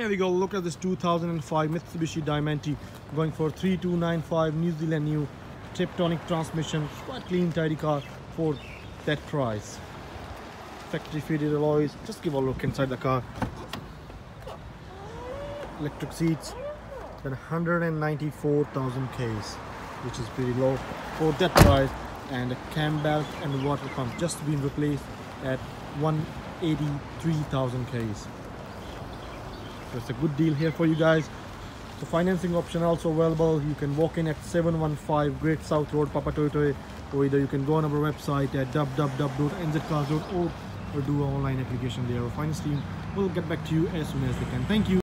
Here we go, look at this 2005 Mitsubishi Diamante going for 3295 New Zealand new Tiptronic transmission. Quite clean, tidy car for that price. Factory fitted alloys. Just give a look inside the car. Electric seats. Then 194,000 Ks, which is pretty low for that price. And a cam belt and water pump just been replaced at 183,000 Ks. So it's a good deal here for you guys. The financing option also available. You can walk in at 715 Great South Road, Papatoetoe, or either you can go on our website at www.nzcars.org or do an online application there. Our finance team will get back to you as soon as they can. Thank you.